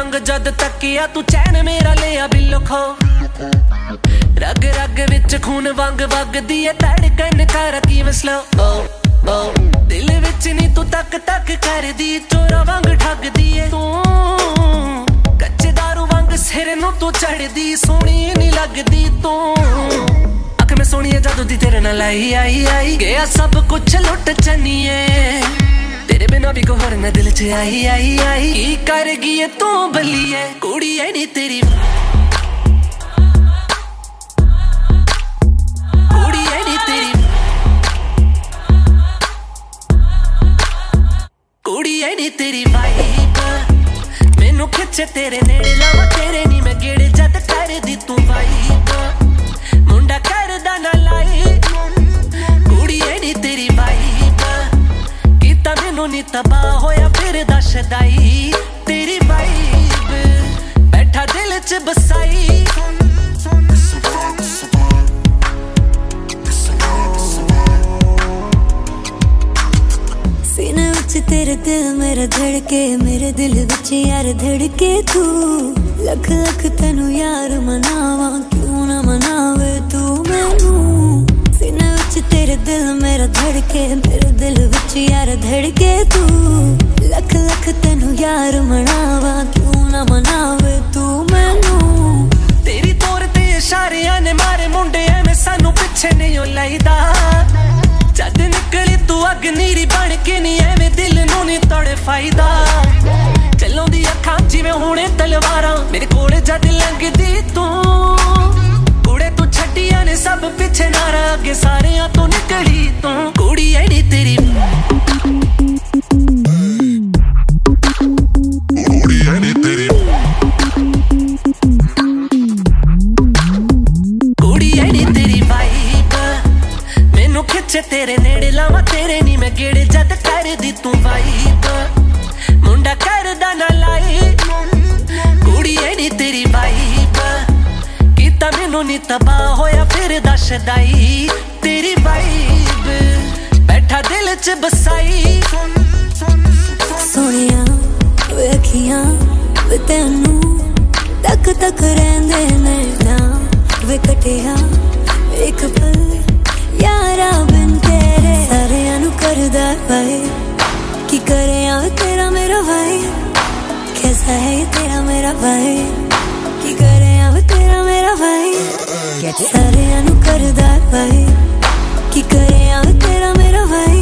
ਵਾਂਗ ਜਦ ਤੱਕਿਆ ਤੂੰ ਚੈਨ ਮੇਰਾ ਲਿਆ ਬਿੱਲੋ ਖੋ। ਰਗ ਰਗ ਵਿੱਚ ਖੂਨ ਵਾਂਗ ਵਗਦੀ ਏ ਧੜਕਨ ਕਰ ਕੀ ਮਸਲਾ ਓ ਓ ਦਿਲ ਵਿੱਚ ਨਹੀਂ ਤੂੰ ਤੱਕ ਤੱਕ ਕਰਦੀ, ਚੋਰਾ ਵਾਂਗ ਠੱਗਦੀ ਏ। ਤੂੰ ਕੱਚੇ ਦਾਰੂ ਵਾਂਗ ਸਿਰ ਨੂੰ ਤੂੰ ਚੜਦੀ ਸੋਹਣੀ ਨਹੀਂ ਲੱਗਦੀ ਤੂੰ। ਅੱਖ ਮੈਂ ਸੋਹਣੀ ਏ, ਜਦੋਂ ਦੀ ਤੇਰੇ ਨਾਲ ਆਈ ਆਈ ਆਈ। ਗਿਆ ਸਭ ਕੁਝ ਲੁੱਟ ਚੰਨੀਏ ਬਿਨਾ ਵੀ ਕੋਈ ਨਾ ਦਿਲ 'ਚ ਆਈ ਆਈ ਆਈ। ਕੀ ਕਰ ਗਈ ਏ ਤੂੰ ਬੱਲੀਏ? ਕੁੜੀ ਐ ਨੀ ਤੇਰੀ ਕੁੜੀ ਐ ਨੀ ਤੇਰੀ ਵਾਈਬ ਮੈਨੂੰ ਖਿੱਚ ਤੇਰੇ ਨੇੜੇ ਲਾਵਾਂ ਤੇਰੇ ਨੀ ਮੈਂ ਗੇੜੇ। ਤਬਾਹ ਹੋਇਆ ਫਿਰ ਦਾ ਸ਼ਦਾਈ ਤੇਰੀ ਵਾਈਬ ਬੈਠਾ ਦਿਲ 'ਚ ਬਸਾਈ। ਸੀਨੇ ਵਿੱਚ ਤੇਰੇ ਦਿਲ ਮੇਰਾ ਧੜਕੇ, ਮੇਰੇ ਦਿਲ ਵਿੱਚ ਯਾਰ ਧੜਕੇ ਤੂੰ। ਲੱਖ ਲੱਖ ਤੈਨੂੰ ਯਾਰ ਮਨਾਵਾਂ, ਕਿਉਂ ਨਾ ਮਨਾਵੇ ਤੂੰ ਮੈਨੂੰ? ਸੀਨੇ ਵਿੱਚ ਤੇਰੇ ਦਿਲ ਮੇਰਾ ਧੜਕੇ, ਮੇਰੇ ਦਿਲ ਵਿੱਚ ਯਾਰ ਧੜਕੇ ਤੂੰ। ਲੱਖ ਲੱਖ ਤੈਨੂੰ ਯਾਰ ਮਨਾਵਾਂ, ਕਿਉਂ ਨਾ ਮਨਾਵੇ ਤੂੰ ਮੈਨੂੰ? ਤੇਰੀ ਤੋਰ ਤੇ ਇਸ਼ਾਰਿਆਂ ਨੇ ਮਾਰੇ ਮੁੰਡੇ, ਐਵੇਂ ਸਾਨੂੰ ਪਿੱਛੇ ਨਹੀਂ ਓ ਲਈਦਾ। ਜਦ ਨਿਕਲੀ ਤੂੰ ਅੱਗ ਨੀਰੀ ਬਣ ਕੇ ਨਹੀਂ ਐਵੇਂ ਦਿਲ ਨੂੰ ਨਹੀਂ ਤੋੜੇ ਫਾਇਦਾ। ਚੱਲੋਂਦੀ ਅੱਖਾਂ ਜਿਵੇਂ ਹੁਣੇ ਤਲਵਾਰਾਂ, ਮੇਰੇ ਕੋਲ ਜਦ ਲੰਘਦੀ ਤੂੰ। ਕੁੜੇ ਤੂੰ ਛੱਡੀਆਂ ਨੇ ਸਭ ਪਿੱਛੇ ਨਾਰਾ, ਅੱਗੇ ਸਾਰਿਆਂ ਤੋਂ ਨਿਕਲੀ ਤੂੰ। ਮੈਨੂੰ ਤੇਰੇ ਨੇੜੇ ਲਾਵਾਂ, ਤੇਰੇ ਨੀ ਮੈਂ ਗੇੜੇ ਜਦ ਕਰਦੀ ਤੂੰ ਵਾਈਬ ਮੁੰਡਾ ਕਰਦਾ ਨਾ ਲਾਈ ਕੁੜੀ ਐੜੀ ਤੇਰੀ ਵਾਈਬ ਕੀਤਾ ਮੈਨੂੰ ਨੀ ਤਬਾਹ ਹੋਇਆ, ਫਿਰ ਦਾ ਸ਼ਦਾਈ ਤੇਰੀ ਵਾਈਬ ਬੈਠਾ ਦਿਲ 'ਚ ਬਸਾਈ ਸੋਹਣਿਆ ਵੇਖੀਆਂ, ਵੇ ਤੈਨੂੰ ਤੱਕ ਤੱਕ ਰਹਿੰਦੇ तेरा भाई कि करे यार तेरा मेरा भाई कैसा है ये तेरा मेरा भाई कि करे यार तेरा मेरा भाई सारे अनु करदार भाई कि करे यार तेरा मेरा भाई